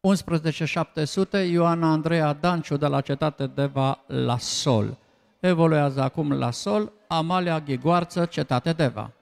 11700 Ioana Andreea Danciu de la Cetate Deva la Sol. Evoluează acum la Sol Amalia Ghigoarță, Cetate Deva.